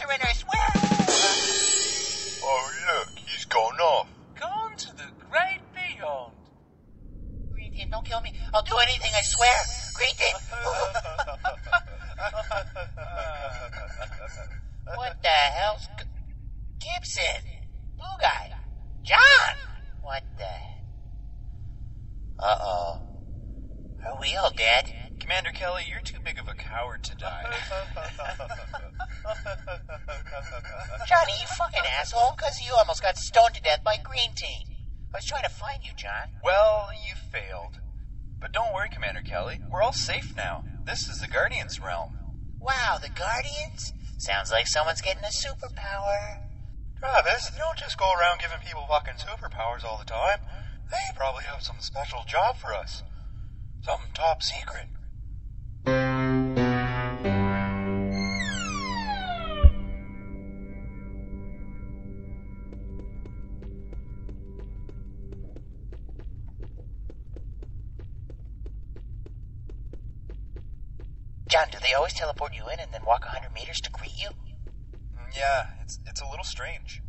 answer I swear! Oh, look, he's gone off. Gone to the great beyond. Greeting, don't kill me. I'll do anything, I swear. Greeting! what the hell's... Gibson? Blue guy? John? What the... Uh-oh. Are we all dead? Commander Kelly, you're too big of a coward to die. Johnny, you fucking asshole, because you almost got stoned to death by Green Team. I was trying to find you, John. well, you failed. But don't worry, Commander Kelly. We're all safe now. This is the Guardian's realm. Wow, the Guardians? Sounds like someone's getting a superpower. Travis, you don't just go around giving people fucking superpowers all the time. They probably have some special job for us. Something top secret. John, do they always teleport you in and then walk a 100 meters to greet you? Yeah, it's it's a little strange.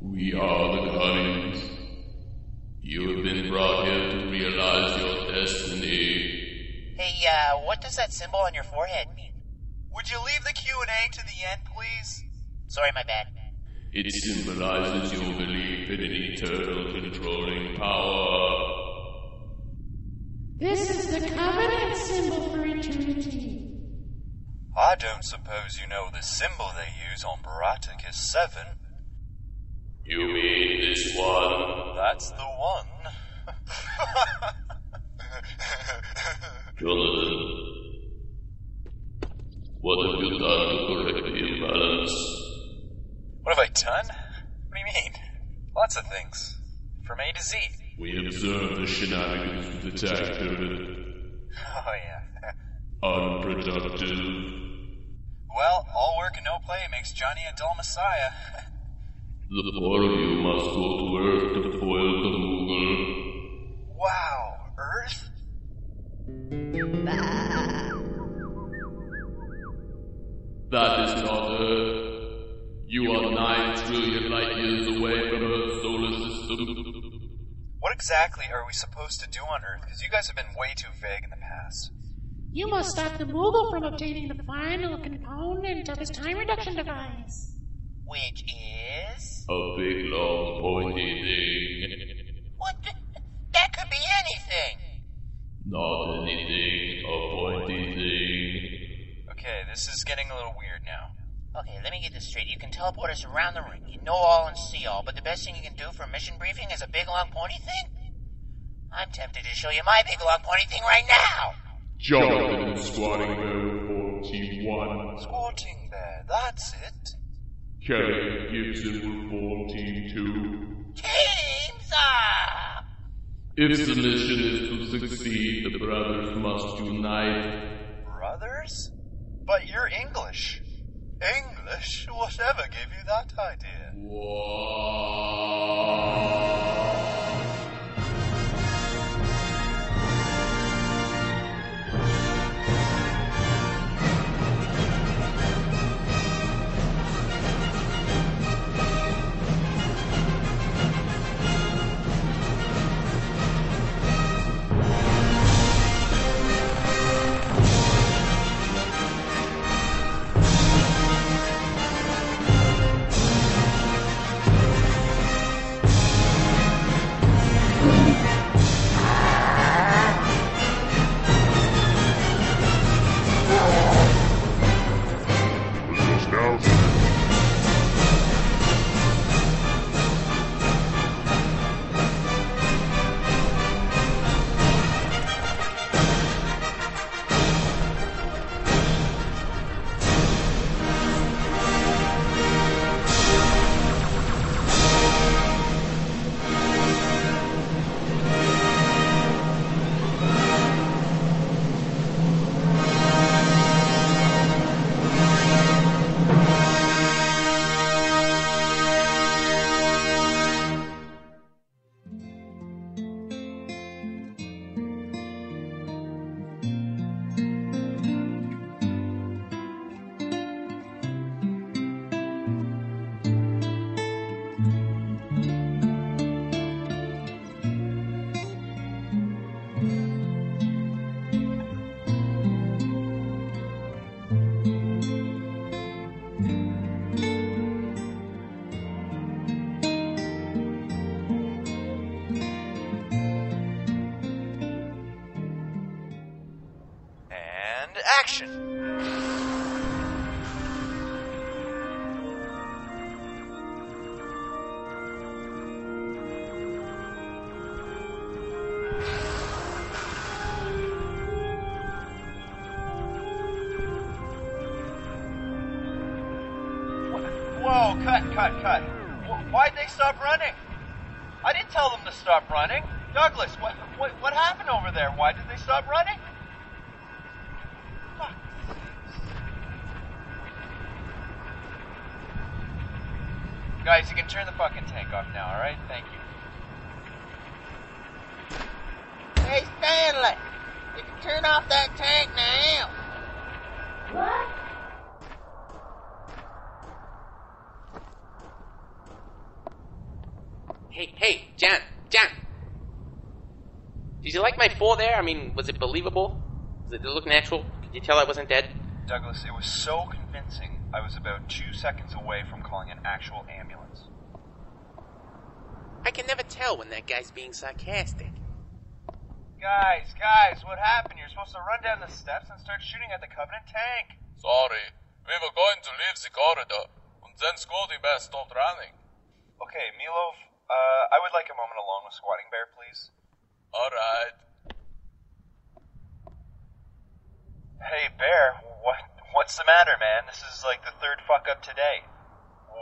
We are the Guardians. You have been brought here to realize your destiny. Hey, uh, what does that symbol on your forehead mean? Would you leave the Q&A to the end, please? Sorry, my bad. It symbolizes your belief in an eternal controlling power. This is the covenant symbol for eternity. I don't suppose you know the symbol they use on Baraticus 7. You mean this one? That's the one. Jonathan. What have you done to correct the imbalance? What have I done? What do you mean? Lots of things. From A to Z. We observed the shenanigans with the pyramid. Oh, yeah. Unproductive. Well, all work and no play makes Johnny a dull messiah. The four of you must go to Earth to foil the Moogle. wow, Earth? That is not Earth. You are nine trillion light years away from Earth's solar system. What exactly are we supposed to do on Earth? Because you guys have been way too vague in the past. You must stop the Moogle from obtaining the final component of his time reduction device. Which is? A big, long, pointy thing. What? The? That could be anything. Not anything, a pointy thing. Okay, this is getting a little weird now. Okay, let me get this straight. You can teleport us around the ring. You know all and see all, but the best thing you can do for a mission briefing is a big long pointy thing? I'm tempted to show you my big long pointy thing right now. Jonathan Squatting Bear 41. Squatting Bear, that's it. Kelly Gibson will Team 2. Teams up! If the mission is to succeed, the brothers must unite. Brothers? But you're English. English? Whatever gave you that idea? direction. Whoa, cut, cut, cut. Why'd they stop running? I didn't tell them to stop running. Douglas, what, what, what happened over there? Why did they stop running? Guys, you can turn the fucking tank off now, alright? Thank you. Hey, Stanley, you can turn off that tank now. What? Hey, hey, Jan, Jan! Did you like my fall there? I mean, was it believable? Did it look natural? Could you tell I wasn't dead? Douglas, it was so convincing, I was about two seconds away from calling an actual ambulance. I can never tell when that guy's being sarcastic. Guys, guys, what happened? You're supposed to run down the steps and start shooting at the Covenant tank. Sorry, we were going to leave the corridor, and then Scotty Bear stopped running. Okay, Milov, uh, I would like a moment alone with Squatting Bear, please. Alright. Hey, Bear, what what's the matter, man? This is like the third fuck up today.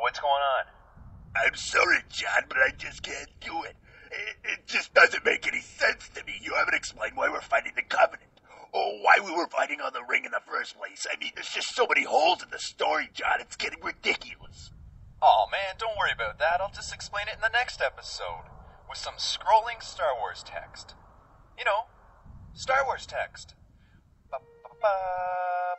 What's going on? I'm sorry, John, but I just can't do it. it. It just doesn't make any sense to me. You haven't explained why we're fighting the Covenant. Or why we were fighting on the ring in the first place. I mean, there's just so many holes in the story, John. It's getting ridiculous. Oh man, don't worry about that. I'll just explain it in the next episode with some scrolling Star Wars text. You know, Star Wars text. Ba-ba-ba,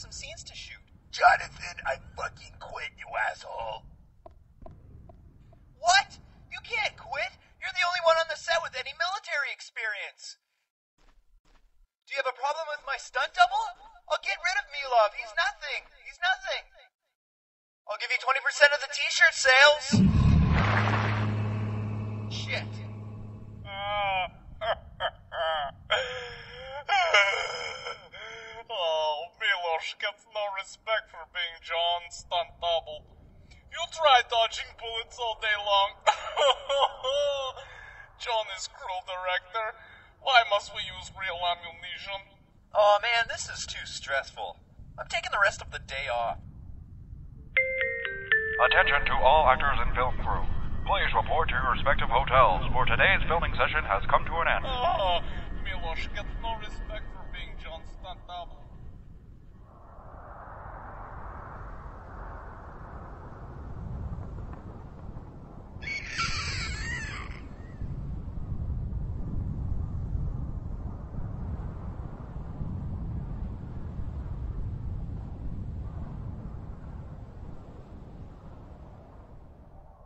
some scenes to shoot. Jonathan, I fucking quit, you asshole. What? You can't quit. You're the only one on the set with any military experience. Do you have a problem with my stunt double? I'll get rid of Milov. He's nothing. He's nothing. I'll give you 20% of the t-shirt sales. Shit. oh, Milos gets no respect for being John's stunt double. You try dodging bullets all day long. John is cruel director. Why must we use real ammunition? Oh man, this is too stressful. I'm taking the rest of the day off. Attention to all actors and film crew. Please report to your respective hotels, for today's filming session has come to an end. Ah, oh, Milos gets no respect for being double.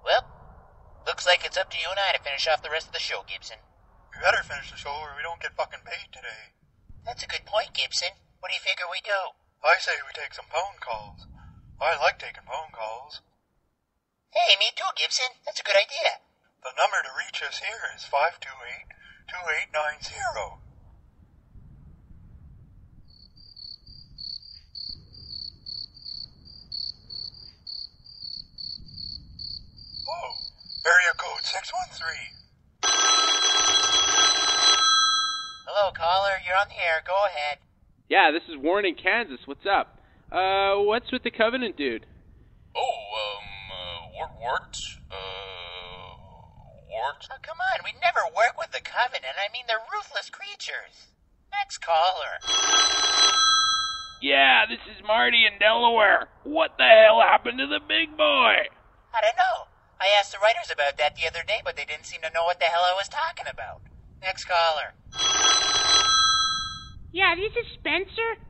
Well, looks like it's up to you and I to finish off the rest of the show, Gibson. We better finish the show or we don't get fucking paid today. That's a good point, Gibson. What do you figure we do? I say we take some phone calls. I like taking phone calls. Hey, me too, Gibson. That's a good idea. The number to reach us here is 528 2890. 613. Hello, caller. You're on the air. Go ahead. Yeah, this is Warren in Kansas. What's up? Uh, what's with the Covenant dude? Oh, um, uh, Wart, Wart, uh, Wart? Oh, come on. We never work with the Covenant. I mean, they're ruthless creatures. Next caller. Yeah, this is Marty in Delaware. What the hell happened to the big boy? I don't know. I asked the writers about that the other day, but they didn't seem to know what the hell I was talking about. Next caller. Yeah, this is Spencer.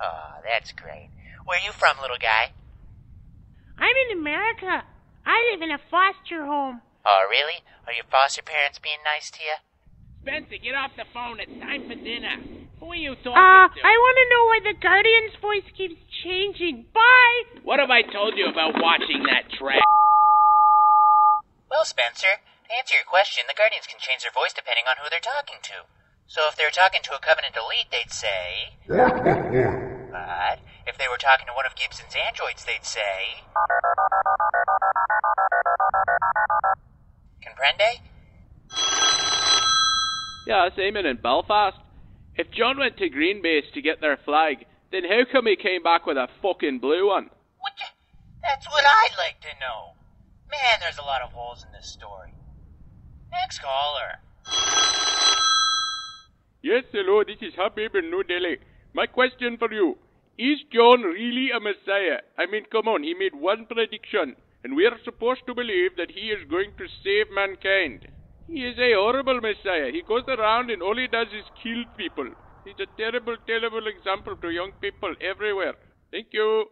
Oh, that's great. Where are you from, little guy? I'm in America. I live in a foster home. Oh, really? Are your foster parents being nice to you? Spencer, get off the phone. It's time for dinner. Who are you talking Uh, to? I want to know why the Guardian's voice keeps changing. Bye! What have I told you about watching that trash? Well, Spencer, to answer your question, the Guardians can change their voice depending on who they're talking to. So if they're talking to a Covenant elite, they'd say. but if they were talking to one of Gibson's androids, they'd say. comprende? Yeah, same in Belfast. If John went to Green Base to get their flag, then how come he came back with a fucking blue one? What you, That's what I'd like to know. Man, there's a lot of holes in this story. Next caller. Yes, hello, this is Habib in New Delhi. My question for you. Is John really a messiah? I mean, come on, he made one prediction, and we are supposed to believe that he is going to save mankind. He is a horrible messiah. He goes around and all he does is kill people. He's a terrible, terrible example to young people everywhere. Thank you.